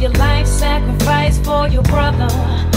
your life sacrifice for your brother.